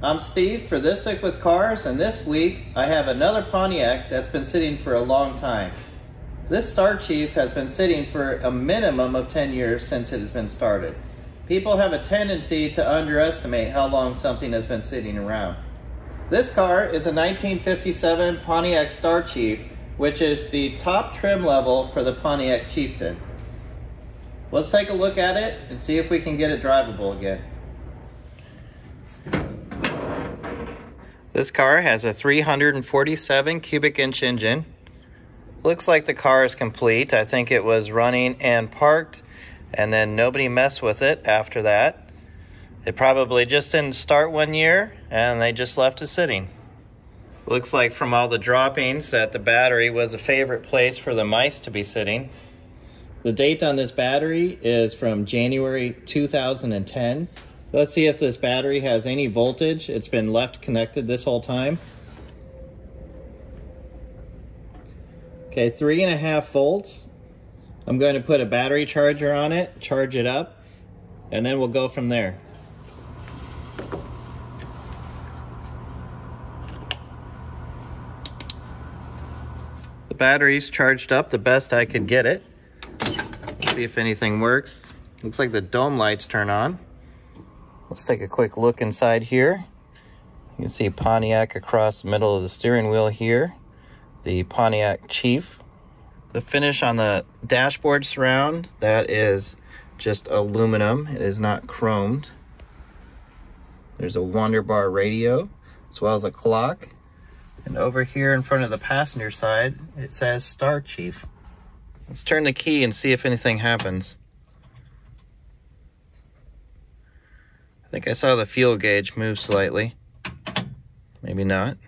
I'm Steve for This Week with Cars, and this week I have another Pontiac that's been sitting for a long time. This Star Chief has been sitting for a minimum of 10 years since it has been started. People have a tendency to underestimate how long something has been sitting around. This car is a 1957 Pontiac Star Chief, which is the top trim level for the Pontiac Chieftain. Let's take a look at it and see if we can get it drivable again. This car has a 347 cubic inch engine. Looks like the car is complete. I think it was running and parked and then nobody messed with it after that. They probably just didn't start one year and they just left it sitting. Looks like from all the droppings that the battery was a favorite place for the mice to be sitting. The date on this battery is from January 2010. Let's see if this battery has any voltage. It's been left connected this whole time. Okay, three and a half volts. I'm going to put a battery charger on it, charge it up, and then we'll go from there. The battery's charged up the best I could get it. Let's see if anything works. Looks like the dome lights turn on. Let's take a quick look inside here. You can see Pontiac across the middle of the steering wheel here. The Pontiac Chief. The finish on the dashboard surround, that is just aluminum. It is not chromed. There's a Wonderbar radio, as well as a clock. And over here in front of the passenger side, it says Star Chief. Let's turn the key and see if anything happens. I think I saw the fuel gauge move slightly. Maybe not.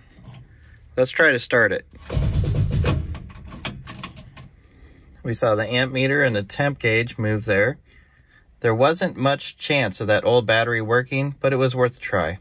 Let's try to start it. We saw the amp meter and the temp gauge move there. There wasn't much chance of that old battery working, but it was worth a try.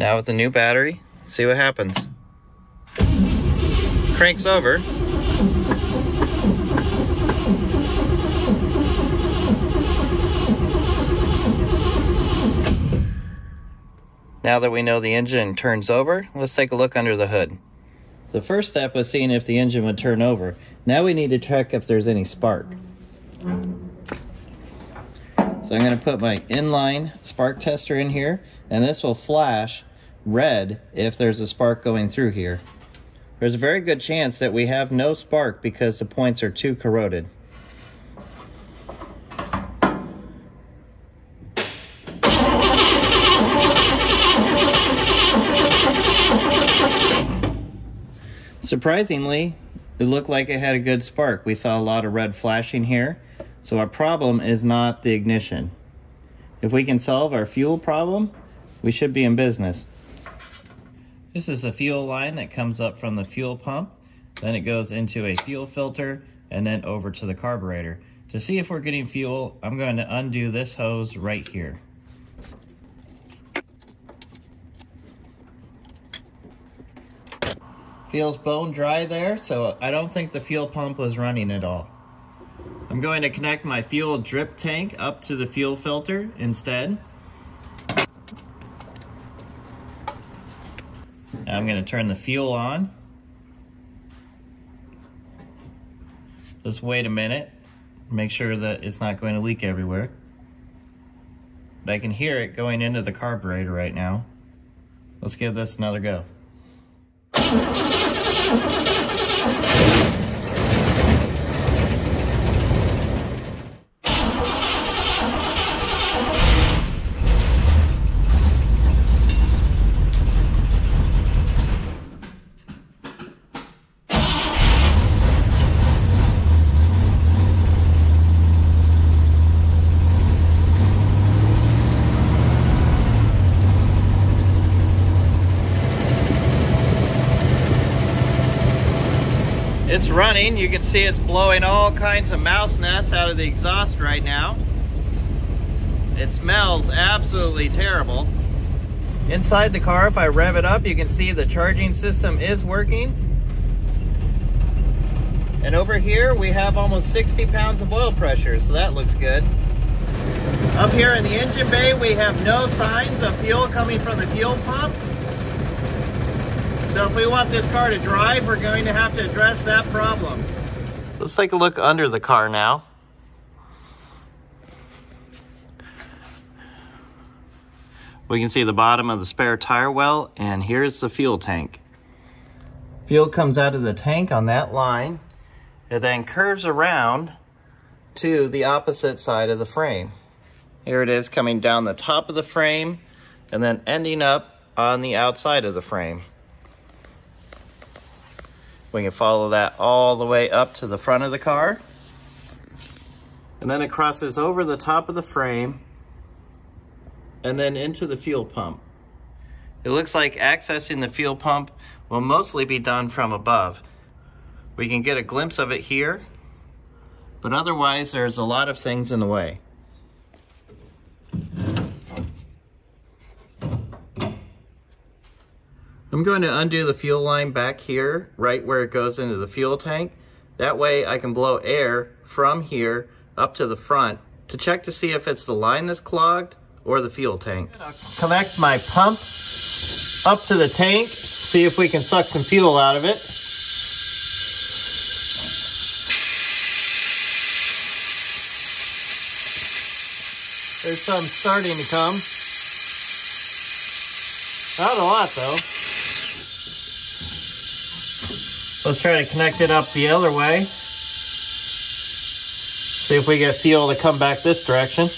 Now with the new battery, see what happens. Cranks over. Now that we know the engine turns over, let's take a look under the hood. The first step was seeing if the engine would turn over. Now we need to check if there's any spark. So I'm going to put my inline spark tester in here, and this will flash red if there's a spark going through here. There's a very good chance that we have no spark because the points are too corroded. Surprisingly, it looked like it had a good spark. We saw a lot of red flashing here. So our problem is not the ignition. If we can solve our fuel problem, we should be in business. This is a fuel line that comes up from the fuel pump, then it goes into a fuel filter, and then over to the carburetor. To see if we're getting fuel, I'm going to undo this hose right here. Feels bone dry there, so I don't think the fuel pump was running at all. I'm going to connect my fuel drip tank up to the fuel filter instead. I'm going to turn the fuel on. Just wait a minute. Make sure that it's not going to leak everywhere. But I can hear it going into the carburetor right now. Let's give this another go. It's running. You can see it's blowing all kinds of mouse nests out of the exhaust right now. It smells absolutely terrible. Inside the car, if I rev it up, you can see the charging system is working. And over here, we have almost 60 pounds of oil pressure, so that looks good. Up here in the engine bay, we have no signs of fuel coming from the fuel pump. So if we want this car to drive, we're going to have to address that problem. Let's take a look under the car now. We can see the bottom of the spare tire well, and here's the fuel tank. Fuel comes out of the tank on that line. It then curves around to the opposite side of the frame. Here it is coming down the top of the frame and then ending up on the outside of the frame. We can follow that all the way up to the front of the car. And then it crosses over the top of the frame and then into the fuel pump. It looks like accessing the fuel pump will mostly be done from above. We can get a glimpse of it here, but otherwise there's a lot of things in the way. I'm going to undo the fuel line back here, right where it goes into the fuel tank. That way I can blow air from here up to the front to check to see if it's the line that's clogged or the fuel tank. Connect my pump up to the tank, see if we can suck some fuel out of it. There's some starting to come. Not a lot though. Let's try to connect it up the other way. See if we get fuel to come back this direction.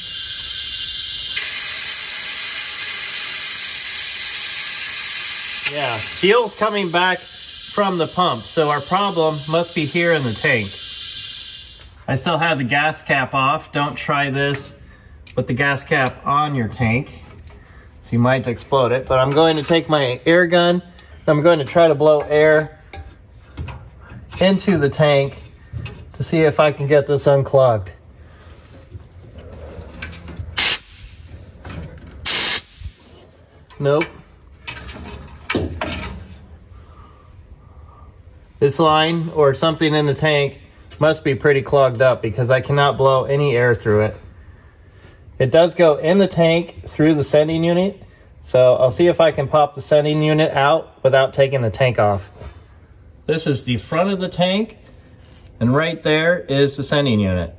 Yeah, fuel's coming back from the pump, so our problem must be here in the tank. I still have the gas cap off. Don't try this with the gas cap on your tank. So you might explode it, but I'm going to take my air gun. I'm going to try to blow air into the tank to see if I can get this unclogged. Nope. This line or something in the tank must be pretty clogged up because I cannot blow any air through it. It does go in the tank through the sending unit, so I'll see if I can pop the sending unit out without taking the tank off. This is the front of the tank, and right there is the sending unit.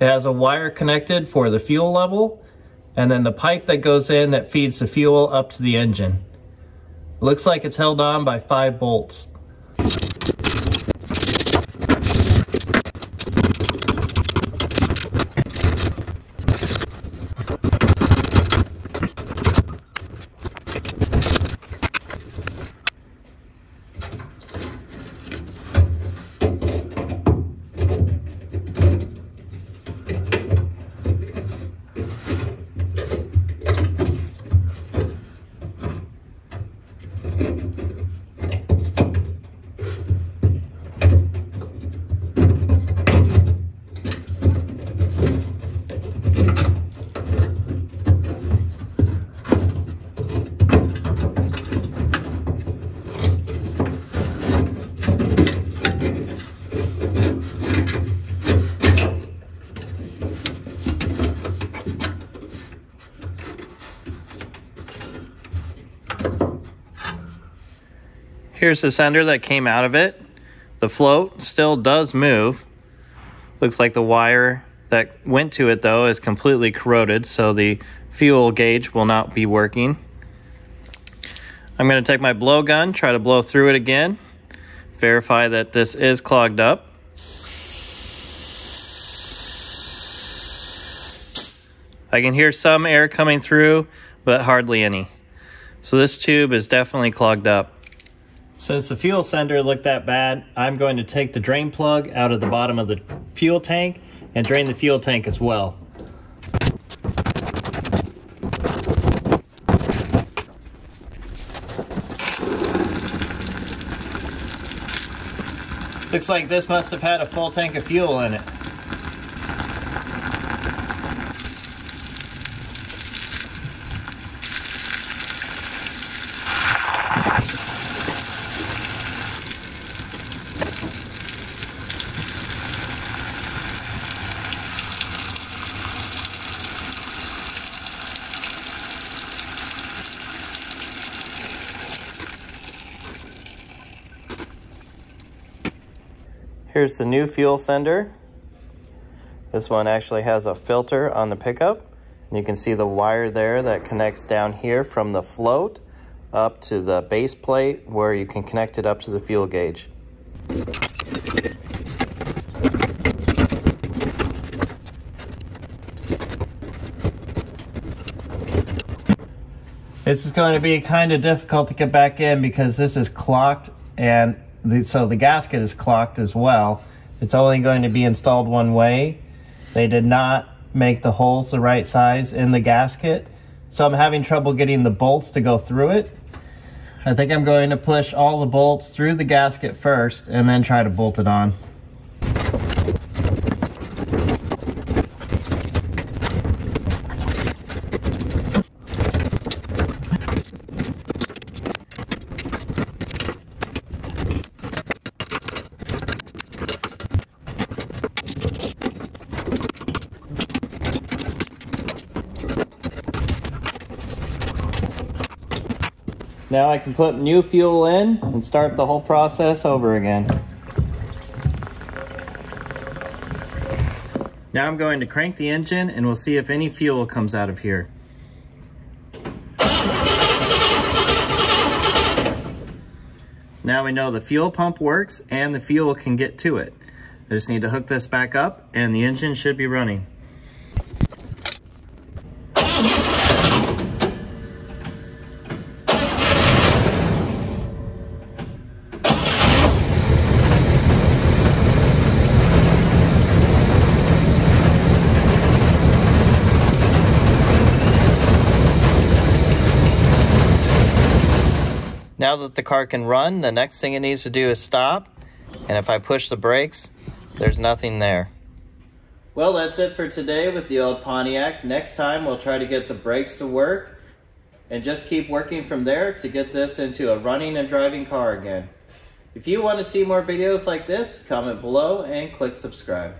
It has a wire connected for the fuel level, and then the pipe that goes in that feeds the fuel up to the engine. Looks like it's held on by five bolts. Here's the sender that came out of it. The float still does move. Looks like the wire that went to it though is completely corroded, so the fuel gauge will not be working. I'm going to take my blow gun, try to blow through it again, verify that this is clogged up. I can hear some air coming through, but hardly any. So this tube is definitely clogged up. Since the fuel sender looked that bad, I'm going to take the drain plug out of the bottom of the fuel tank and drain the fuel tank as well. Looks like this must have had a full tank of fuel in it. Here's the new fuel sender. This one actually has a filter on the pickup. And you can see the wire there that connects down here from the float up to the base plate where you can connect it up to the fuel gauge. This is going to be kind of difficult to get back in because this is clocked and the, so the gasket is clocked as well. It's only going to be installed one way. They did not make the holes the right size in the gasket. So I'm having trouble getting the bolts to go through it. I think I'm going to push all the bolts through the gasket first and then try to bolt it on. Now I can put new fuel in and start the whole process over again. Now I'm going to crank the engine and we'll see if any fuel comes out of here. Now we know the fuel pump works and the fuel can get to it. I just need to hook this back up and the engine should be running. Now the car can run, the next thing it needs to do is stop. And if I push the brakes, there's nothing there. Well, that's it for today with the old Pontiac. Next time, we'll try to get the brakes to work and just keep working from there to get this into a running and driving car again. If you want to see more videos like this, comment below and click subscribe.